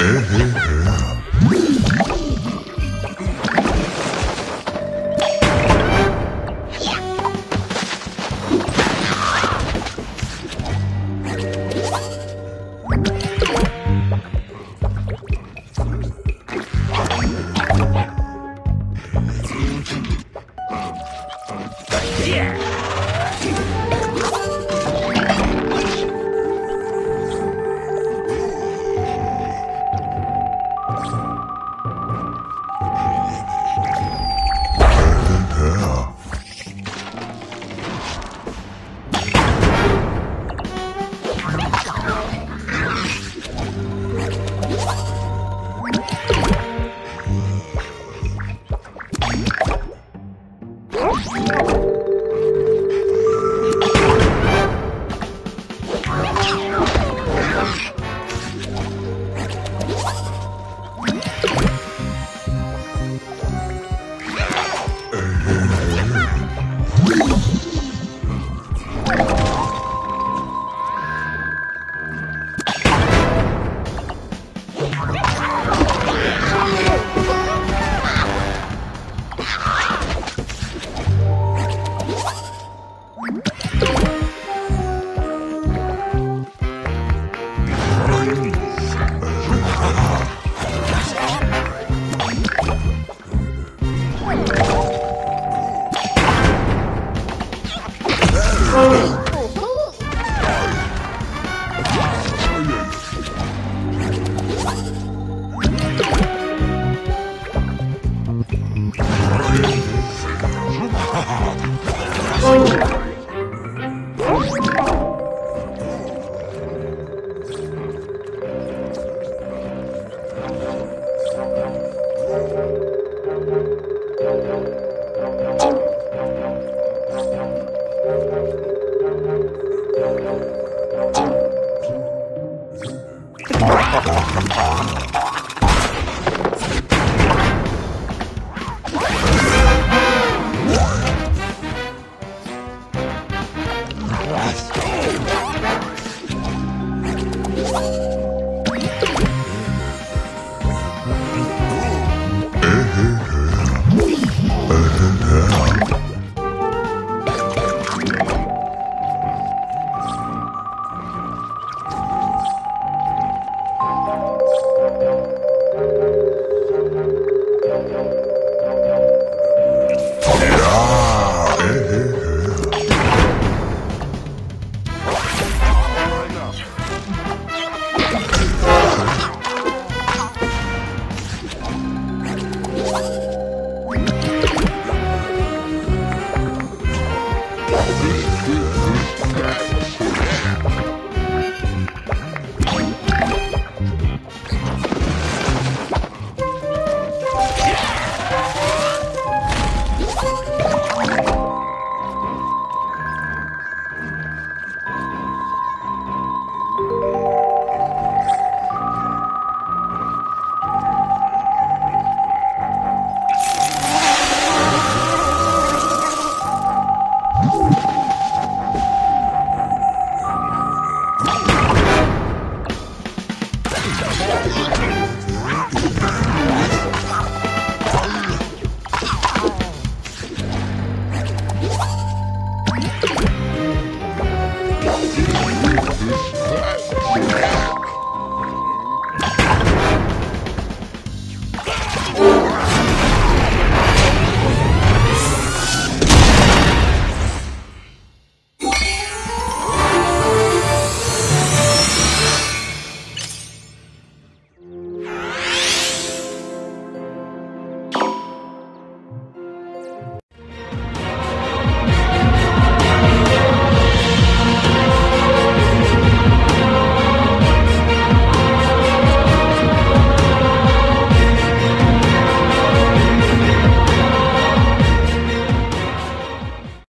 Eh, eh. Oh!